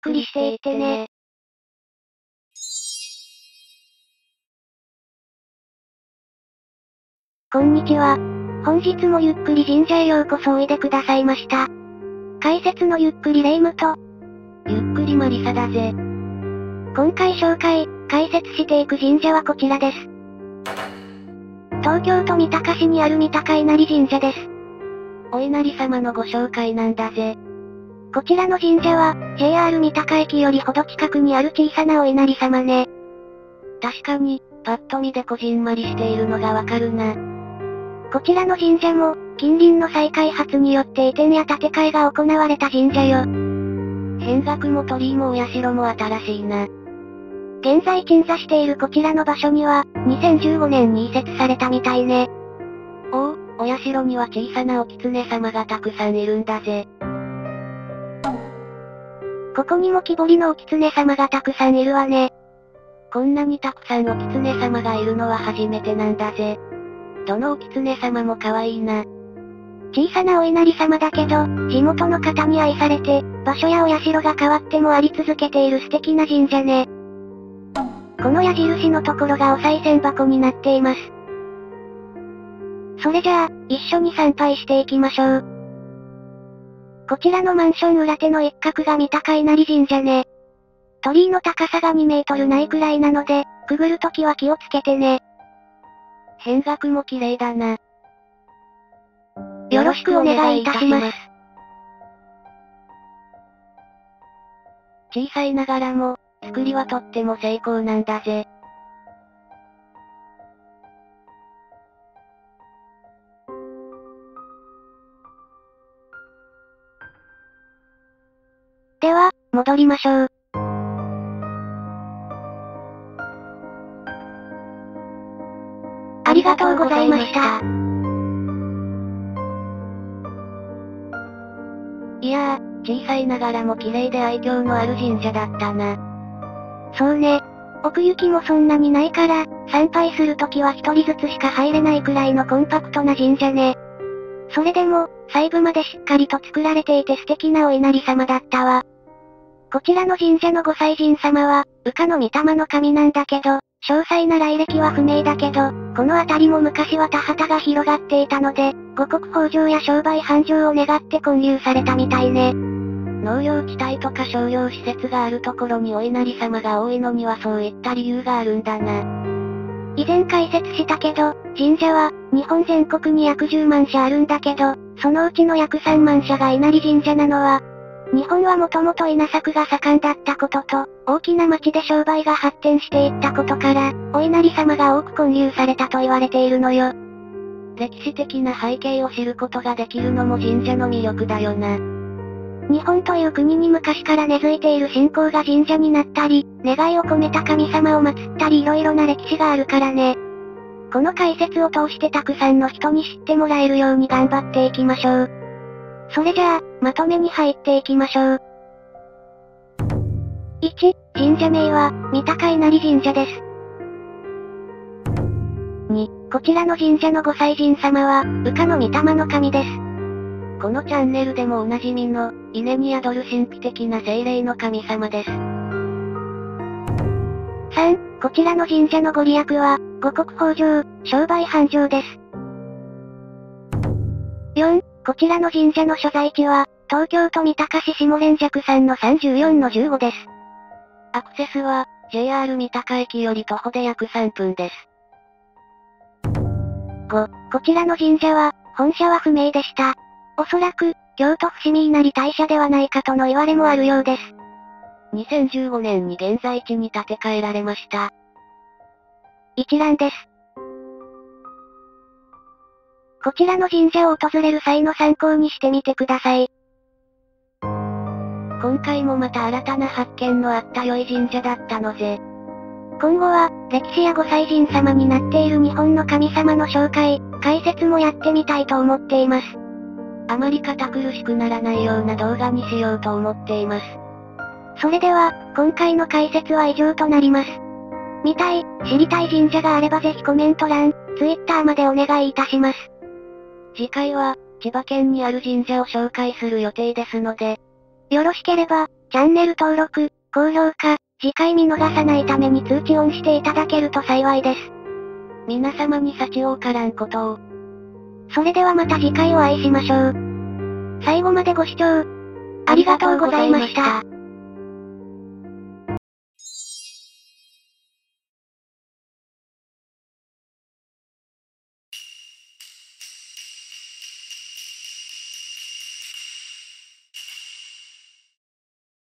くりしていってね。こんにちは。本日もゆっくり神社へようこそおいでくださいました。解説のゆっくりレ夢ムと、ゆっくりマリサだぜ。今回紹介、解説していく神社はこちらです。東京都三鷹市にある三鷹稲荷神社です。お稲荷様のご紹介なんだぜ。こちらの神社は、JR 三鷹駅よりほど近くにある小さなお稲荷様ね。確かに、パッと見でこじんまりしているのがわかるな。こちらの神社も、近隣の再開発によって移転や建て替えが行われた神社よ。変額も鳥居もお社も新しいな。現在鎮座しているこちらの場所には、2015年に移設されたみたいね。おお、お社には小さなお狐様がたくさんいるんだぜ。ここにも木彫りのお狐様がたくさんいるわね。こんなにたくさんお狐様がいるのは初めてなんだぜ。どのお狐様も可愛いな。小さなお稲荷様だけど、地元の方に愛されて、場所やお社が変わってもあり続けている素敵な神社ね。この矢印のところがお賽銭箱になっています。それじゃあ、一緒に参拝していきましょう。こちらのマンション裏手の一角が三鷹稲荷神社ね。鳥居の高さが2メートルないくらいなので、くぐるときは気をつけてね。変額も綺麗だな。よろしくお願いいたします。小さいながらも、作りはとっても成功なんだぜ。では、戻りましょう。ありがとうございました。いやー、小さいながらも綺麗で愛嬌のある神社だったな。そうね。奥行きもそんなにないから、参拝するときは一人ずつしか入れないくらいのコンパクトな神社ね。それでも、細部までしっかりと作られていて素敵なお稲荷様だったわ。こちらの神社のご祭神様は、羽化の御霊の神なんだけど、詳細な来歴は不明だけど、この辺りも昔は田畑が広がっていたので、五穀豊穣や商売繁盛を願って建立されたみたいね。農業地帯とか商業施設があるところにお稲荷様が多いのにはそういった理由があるんだな。以前解説したけど、神社は、日本全国に約10万社あるんだけど、そのうちの約3万社が稲荷神社なのは、日本はもともと稲作が盛んだったことと、大きな町で商売が発展していったことから、お稲荷様が多く建立されたと言われているのよ。歴史的な背景を知ることができるのも神社の魅力だよな。日本という国に昔から根付いている信仰が神社になったり、願いを込めた神様を祀ったり色々な歴史があるからね。この解説を通してたくさんの人に知ってもらえるように頑張っていきましょう。それじゃあ、まとめに入っていきましょう。1、神社名は、三鷹稲荷神社です。2、こちらの神社のご祭神様は、羽化の御霊の神です。このチャンネルでもおなじみの、稲に宿る神秘的な精霊の神様です。3、こちらの神社のご利益は、五穀豊穣、商売繁盛です。4、こちらの神社の所在地は、東京都三鷹市下連雀山の34の15です。アクセスは、JR 三鷹駅より徒歩で約3分です。5、こちらの神社は、本社は不明でした。おそらく、京都伏見稲荷大社ではないかとの言われもあるようです。2015年に現在地に建て替えられました。一覧です。こちらの神社を訪れる際の参考にしてみてください。今回もまた新たな発見のあった良い神社だったのぜ。今後は、歴史やご祭神様になっている日本の神様の紹介、解説もやってみたいと思っています。あまり堅苦しくならないような動画にしようと思っています。それでは、今回の解説は以上となります。見たい、知りたい神社があればぜひコメント欄、Twitter までお願いいたします。次回は、千葉県にある神社を紹介する予定ですので、よろしければ、チャンネル登録、高評価、次回見逃さないために通知オンしていただけると幸いです。皆様に幸多からんことを。それではまた次回お会いしましょう。最後までご視聴、ありがとうございました。